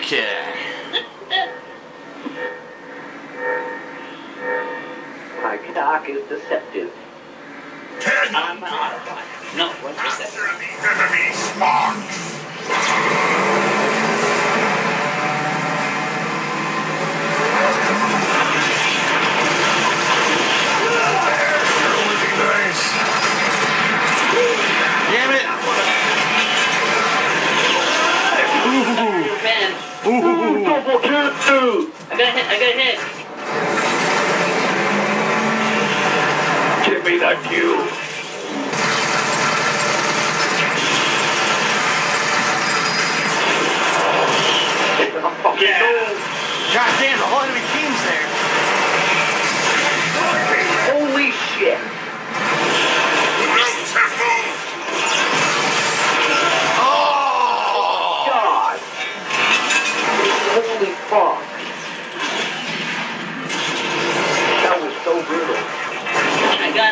Okay. My cock is deceptive. Can I'm an got hit. I got hit. Give me that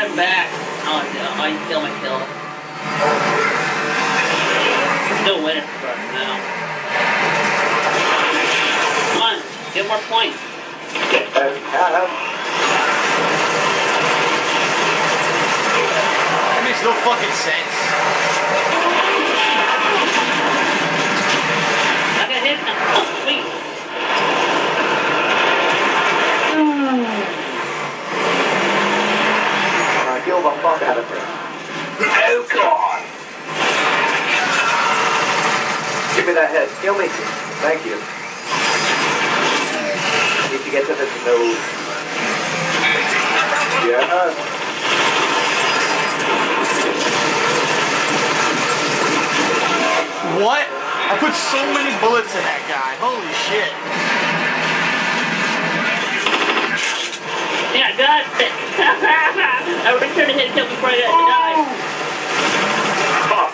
Got back. Oh, no. Oh, I kill my kill. Still winning for now. Come on, get more points. That makes no fucking sense. I got hit. Oh, sweet. uh, heal the fuck out of her. Oh God! Give me that head. Heal me. Thank you. Need to get to this nose. Yeah. What? I put so many bullets in that guy. Holy shit. Yeah, I got it. I returned a hit kill before I got to die. Fuck.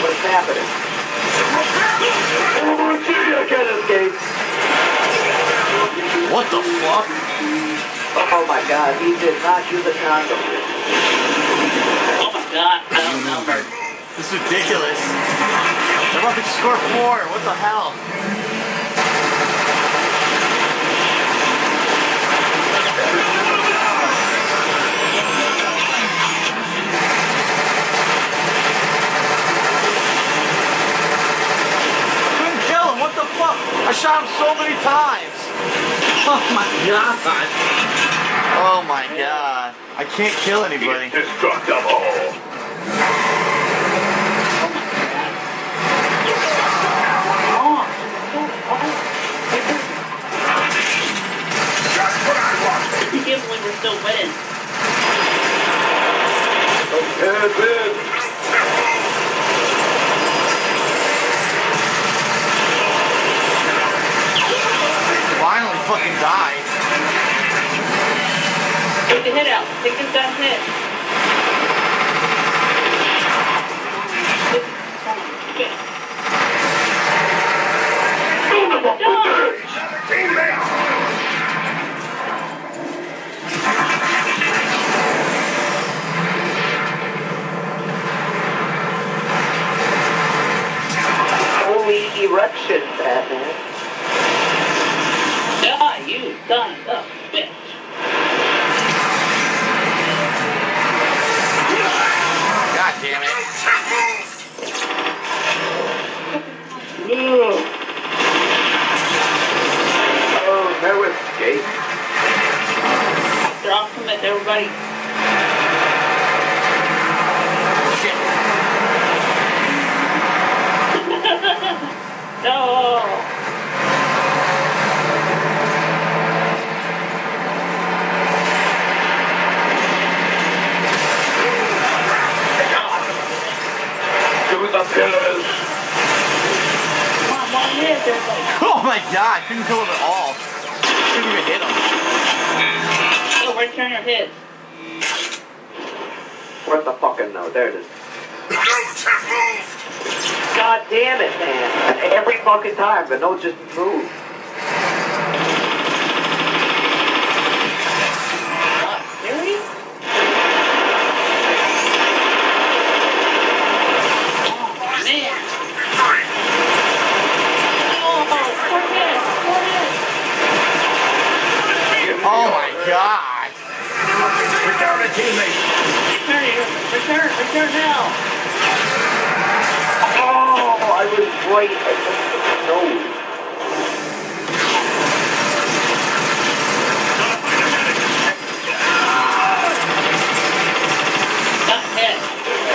What's happening? What the fuck? Oh my god, he did not use a condom. Oh my god, I don't know. This is ridiculous. They're about to score four. What the hell? I couldn't kill him. What the fuck? I shot him so many times. Oh my god. Oh my god. I can't kill anybody. Indestructible. Just what I can't believe we're still winning. Yes, yes. Take the hit out. Take this guy's. Teammate. Holy erection, Batman. Die, you son of a bitch. At everybody. Shit. No. To the pillars. Oh my god, couldn't kill him at all. Couldn't even hit him. Overturn or His. Where's the fucking note? There it is. Notes have moved! God damn it, man. Every fucking time, the note just moved. Oh, oh, God. Oh, man. Victory. Oh, turn now. Oh, I was right. I just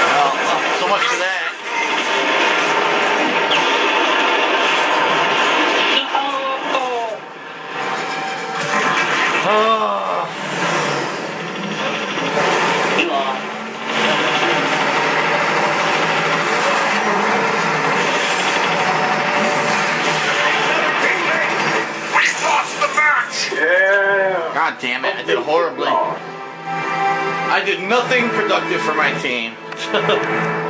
well, so much for that. Oh. God damn it, I did horribly. I did nothing productive for my team.